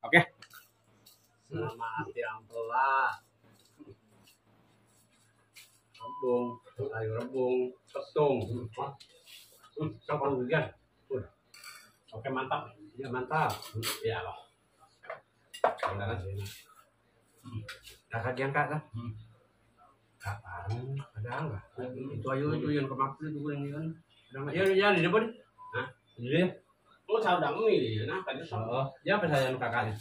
Oke. Selamat yang telah. Rebung, ayo rebung, petung. Siapa hujan? Oke mantap, ya mantap. Ya loh. Kakak diangkat kan? Kapan? Ada enggak? Itu ayo itu yang kemarin itu yang kan. Ada enggak? Ya ya di depan. Hah? Ini. Saya udah ngomong nah tadi Oh, ya apa saya kakaknya?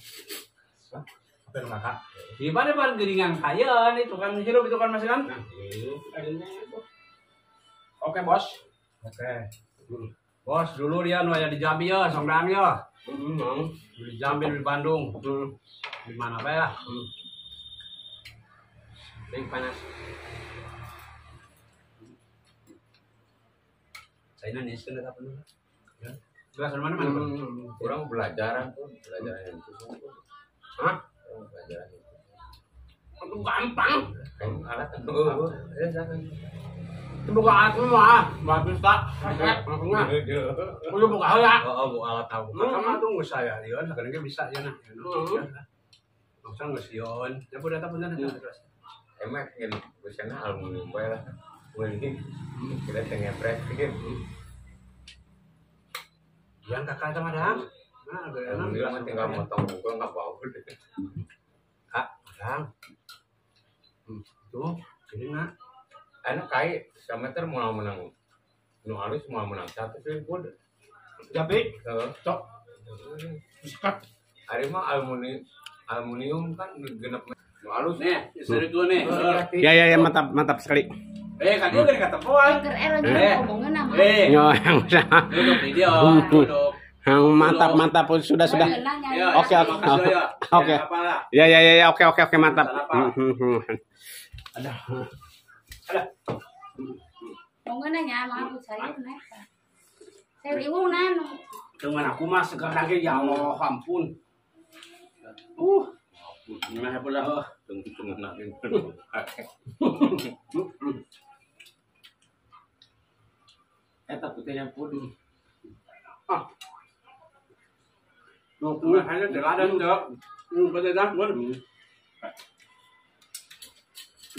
Apa kakak? Di mana pan geringan kaya nih tukang hirup itu kan masih kan? Nah, itu Oke bos. Oke. Bos dulu dia nu di Jambi ya, Songdang ya. Hmm. Di Jambi di Bandung. Hmm. Di mana apa ya? Hmm. Panas. Saya nanya sudah apa dulu? Ya. Dari mana mana? Hmm, kurang belajaran tuh belajaran itu Hah? belajaran itu Itu gampang. kan alat oh ya jangan Itu buka aku mah, mah bisa. Enggak. Udah buka ya. oh oh bu alat tahu Sama tunggu saya, Yon. Sekarang bisa ya. Nggak usah nggak sih Yon. Ya udah tak benar terus. emang kan busana aluminium lah ini kita tengah prek Yang kakak sama dang. Nah, ada yang aluminium mah tinggal motong buku nggak bau Kak, dang. Hmm, Tuh, ini nak. enak kai meter mau menang nu alus mau menang satu ribu Tapi, Heeh. cok. Sekat. hari mah aluminium aluminium kan genep nu alus Nih, istri gue nih. Ya ya ya mantap mantap sekali. Eh, kan dia gak kata poan. Eh. Eh, Yo yang duduk di dia. Duduk. yang mantap mantap sudah sudah. Ya, Oke, oke. makasih ya. Oke. Ya. Ya ya ya oke oke oke mantap. Hmm, hmm, hmm. Ada. Ngomongin nanya sama aku saya kenapa? Saya bingung nan. Dengan aku mah sekarang ya Allah ampun. Uh. Pula? tunggu tunggu nanti Eta putihnya pun. Ah. Loh, kuwi hanya teladan dok. Hmm, betul dah, pun.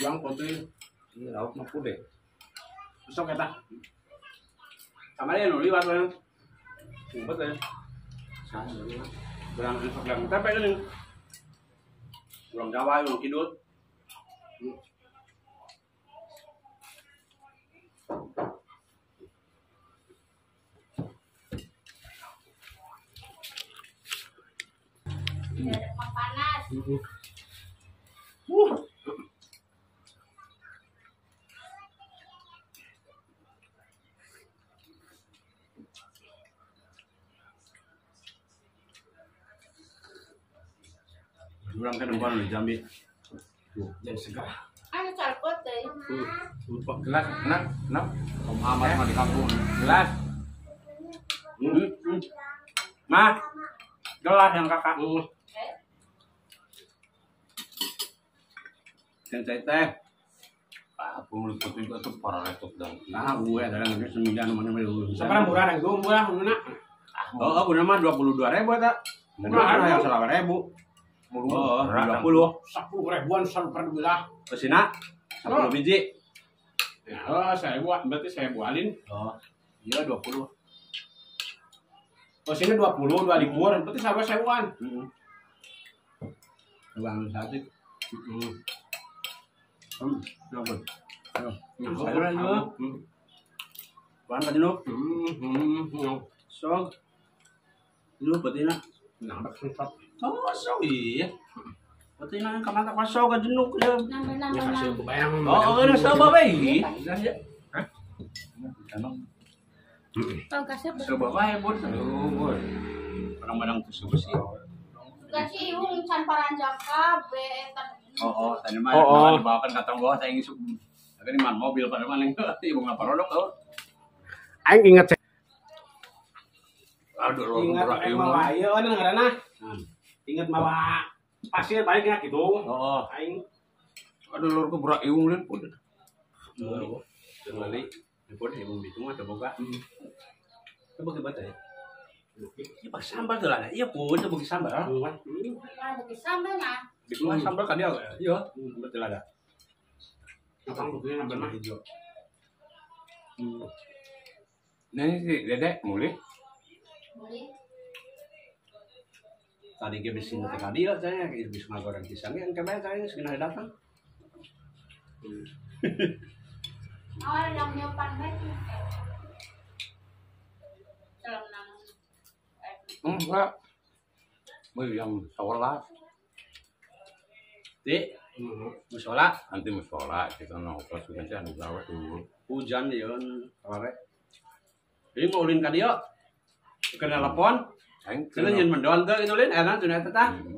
Yang putih, ini lauk mah kude besok eta. Sama dia nuli liwat kan. Betul. Sama nuli liwat. Berang besok yang tapi kan. Kurang Jawa yang kidul. Tidak ada panas. Uh. Kurang kan depan di Jambi. Tuh, jadi segar. Anu calkot deh. Lupa. gelas enak enak Om Ahmad mah di kampung. Gelas. Hmm. hmm. Mah. Gelas yang kakak. Hmm. Yang saya teh. aku meliput itu tuh para laptop dan Nah, gue adalah nggak sembilan mana mana. Sekarang murah yang gue murah mana? Oh, aku nama dua puluh dua ribu tak? Murah yang salah ribu. Oh, dua puluh. Sepuluh ribuan satu per belah. Kesina, sepuluh biji. Ya, oh, saya buat berarti saya bualin. Oh, iya dua puluh. Oh, sini dua puluh dua ribu. Berarti sahabat saya. Hmm. Bang satu. Hmm. Hmm. Apa? Ayo. Hmm. Ayo lah dulu. Hmm. Bang tadi lu. Hmm, hmm, hmm. So. Lu betina. Nambah sensat. Oh, so iya. Betina yang kamata ka ya. Nambah Ya nambah nambah. Oh, oh, besi. Kasih iung can paranjang kabe. Oh, oh, tadi mah Oh, oh. dibawakan kata gua saya ingin sub. Tapi ini man mobil pada mana ibu ngapa rodok oh. Aing ingat Aduh, lu Ingat berat eh, mawa karena Hmm. ingat mawa pasir balik ya gitu. Oh, Aing aduh lu ku berat ilmu lin pun. Oh. Ini pun ibu itu mah. Coba ke bata ya. Iya pas sambal tuh lah. Iya pun itu bagi sambal. Hmm. Ada di sambelnya. Di bawah sambal kan dia. Iya. Betul ada. Apa buktinya nambah mah? hijau. Ini si dedek mulai. Boleh. Tadi dia bisa nanti tadi ya saya bisa ngagoreng pisang yang kemarin saya segini datang. Awal yang nyopan baik. Salam nama. Enggak. Mau yang sholat, Di musola nanti mau sholat kita nongkrong sudah sih anu gawe dulu. hujan dia kemarin. Jadi mau ulin ka dia. Kena telepon, kena nyen mendon tuh itu ulin enak tuh tah. Hmm.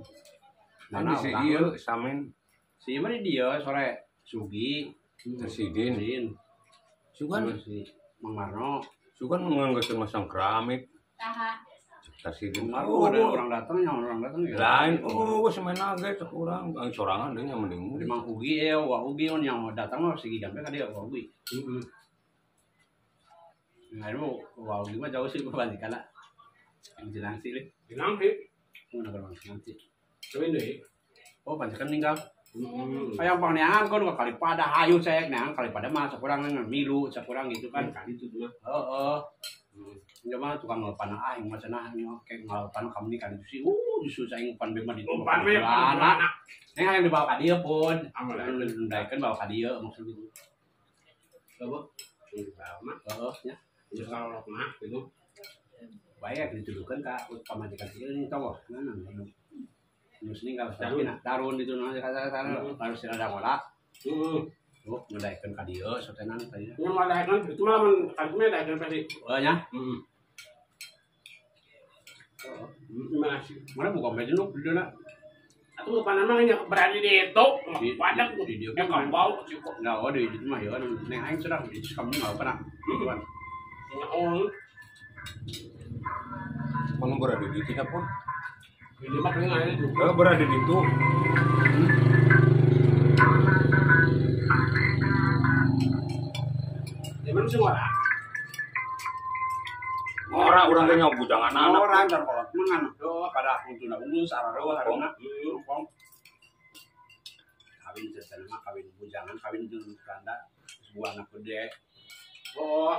Mana Nanti si iya lu? samin Si mana dia sore Sugi, tersidin. Din, Sugan, si Mang Marno. sugan menganggap masang keramik. Mang Marno ada orang datang yang orang datang ya. Lain, oh, semen aja kurang. Ang sorangan dia yang mending. Di Mang Ugi ya, Wah Ugi on yang datang mah segi jampe kan dia Wah Ugi. Nah itu Wah Ugi mah jauh sih berbanding kala. Yang jelang sih lih. Bilang sih. Mana berbanding nanti. Coba ini. Oh pancakan ninggal. Hmm. Kayak pang neangan kan kali pada hayu saya neangan kali pada mah sekurang milu sekurang gitu kan. Kan kali itu tuh. Heeh. Mah tukang ngelepan aing mah cenah kayak ngelepan kamu nih kan itu sih. Uh justru saya ngelepan bema di mah yang anak. anak. Yang dibawa ka dia pun. Amal. Ndaikan bawa ka dia maksud gitu. Coba. Heeh nya. Ya kalau mah gitu. Baik dituduhkan ka pamajikan dia ini tahu. Nah, nah, nah. Terus ini kalau tapi nak darun itu nanti kata kata harus ada bola. Hmm. Oh, ndaikan ka dia sotenan tadi. Yang ada kan itu malah men kali ada kan pasti. Oh nya. Hmm. Gimana sih? Mana buka meja lu di sana. Aku lupa namanya berada di itu. Di- Padak di- di- Ya kau bau sih kok. Nah, oh di itu mah ya, neng aing sudah di kamu nggak pernah. Bukan. Ya orang. Kamu berada di kita pun. Ini mah pengen aja juga. Kalau berada di itu, Mana sih orang? orang yang nyobu jangan anak. Orang dan kalau mengan, oh pada aku tuh nak ulun sarah roh karena ngomong. Kawin sesuatu mah kawin bujangan, kawin dulu kanda sebuah anak gede. Oh,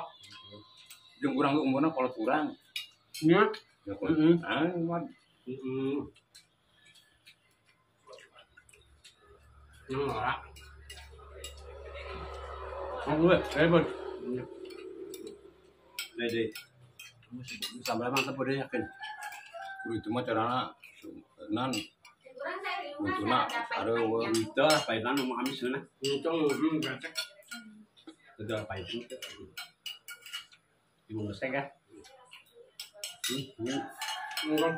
Jeung urang ge umurna kalau kurang. Nya, Ya. Mhm. Ah, mah hmm. Yang orang. Gue, mantap udah yakin. kudu itu mah carana nan rumah Untuna, ada. Itu lah, paitan mau amis sana. Untung hmm gacek. Itu lah paitan. Ibu ngesek. Enggak. Pun.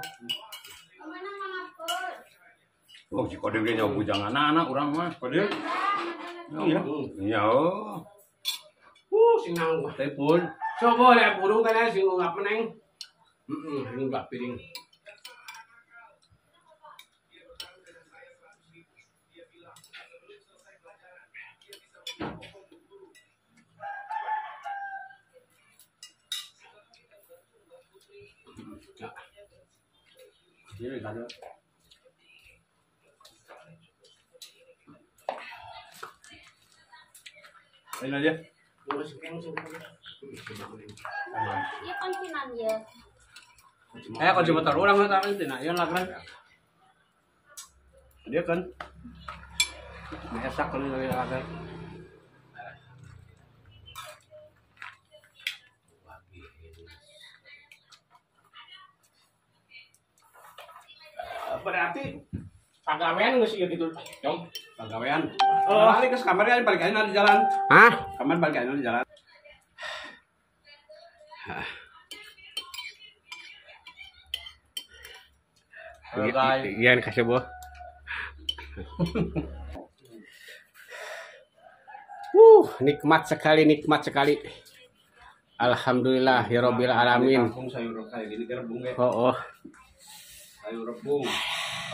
oh si kode ge nyobu jangan anak urang mah. Kode. Iya. Iya. Uh, singang gua. Telepon. Coba lihat burung kan ya sing ngap meneng. Heeh, ini enggak piring. Ini kan. Ini aja. Iya konsinan ya. Eh, cuma taruh orang nggak tahu itu, nah, yang lakukan. Dia kan, esak kalau nggak ada. Berarti pagawean geus ieu gitu. Jom. Pegawaian. Oh, balik ke kamarnya balik aja di jalan. Hah? Kamar balik aja di jalan. Halo guys. Iya, kasih bu. Uh, nikmat sekali, nikmat sekali. Alhamdulillah, ya Alamin. Gini kan rebung ya. Oh, oh, Sayur rebung.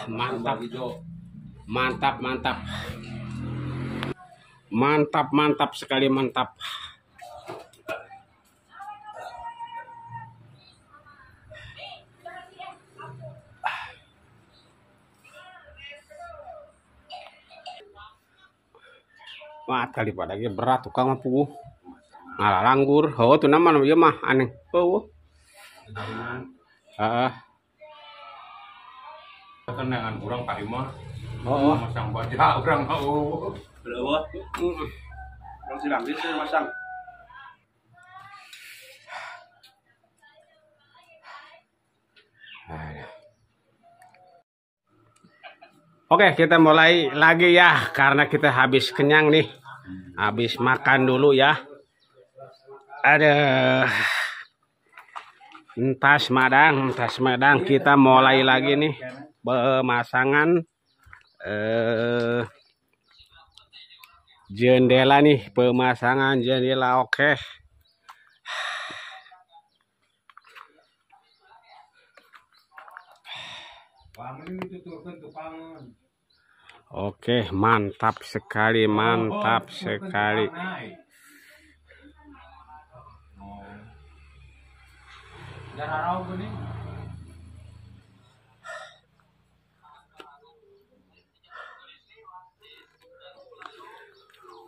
Mantap. Hijau mantap mantap. Mantap mantap sekali mantap. Mat kali pada lagi berat tukang mampu ngalah langgur. Oh tuh nama namanya mah aneh. Oh ah uh. kenangan kurang pak Imah oh Masang baja orang mau. Belawat. Orang silang di sini masang. Oke, kita mulai lagi ya karena kita habis kenyang nih. Habis makan dulu ya. Ada entas madang, entas madang kita mulai lagi nih pemasangan eh jendela nih, pemasangan jendela oke. Oke, mantap sekali, mantap sekali.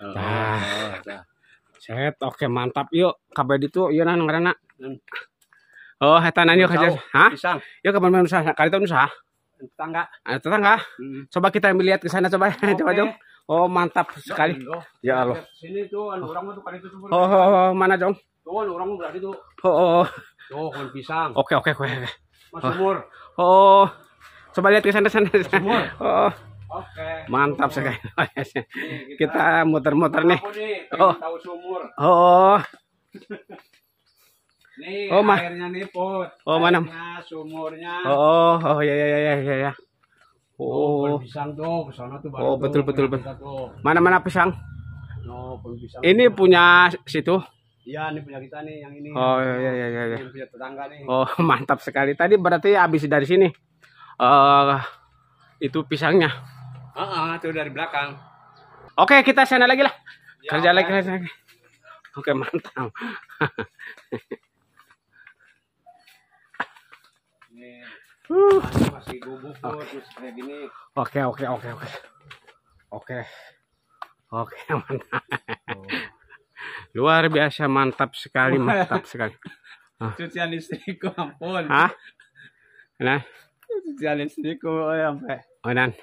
Nah, set oke mantap. Yuk kabeh itu ieu nah ngaranna oh eta nanya yuk kaca hah? Pisang. yuk kapan main usaha kali tahun usaha? Tetangga. ah tetangga? Coba kita lihat ke sana coba. Coba Oke. jom oh mantap sekali. ya Allah. Sini tuh, anu orang tuh kali itu tuh. oh, oh, oh, mana jom Tuh, anu orang berarti tuh. oh, oh, oh. Tuh, kon pisang. oke oke oke Mas umur. oh coba lihat ke sana sana Semua. oh Oke. mantap sekali kita muter-muter nih Oh. pengen tahu sumur. oh Nih, Oh, airnya nih, Put. Oh, mana? Sumurnya. oh oh ya ya ya ya ya Oh, oh pisang tuh, ke sana tuh Oh, betul, betul, betul. Tuh. mana mana pisang No, pisang. ini punya situ Iya, ini punya kita nih, yang ini. oh ya ya ya ya, ya. Punya tetangga nih. Oh, mantap sekali. Tadi berarti habis dari sini. eh itu pisangnya. Heeh, tuh dari belakang. Oke, kita sana lagi lah. Ya, Kerja oke. lagi, lagi. Oke, mantap. Nih, Uh, masih terus kayak gini. Oke, oke, oke, oke. Oke. Oke, mantap. Luar biasa mantap sekali, mantap sekali. Cucian istriku, ampun. Hah? Nah, Cucian istriku, oh, sampai. oh, dan